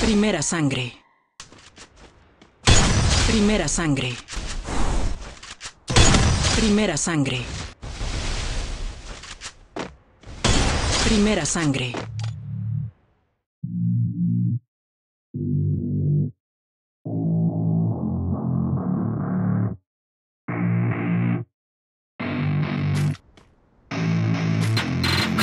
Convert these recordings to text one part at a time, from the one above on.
Primera sangre. Primera sangre. Primera sangre. Primera sangre.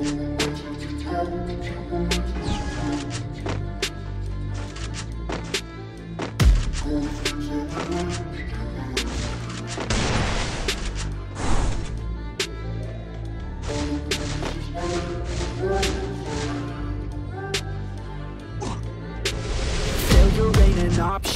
I be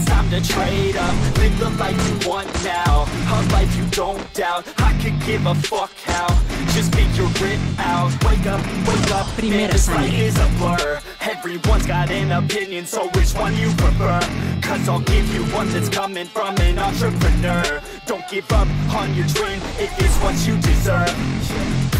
It's time to trade up. Live the life you want now. A life you don't doubt. I could give a fuck how. Just figure it out. Wake up, wake up. Primera Man, this life is a blur. Everyone's got an opinion, so which one you prefer? Cause I'll give you one that's coming from an entrepreneur. Don't give up on your dream it's what you deserve.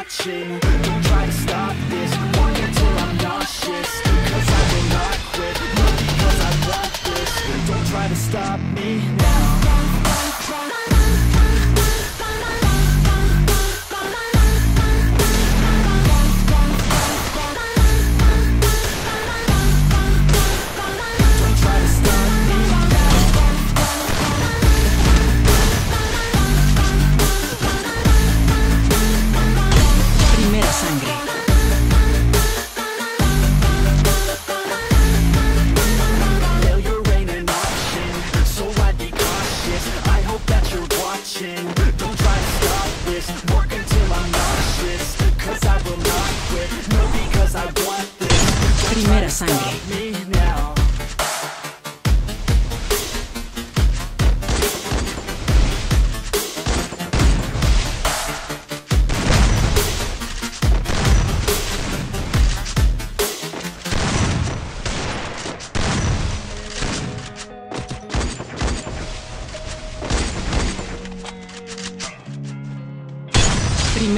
attention.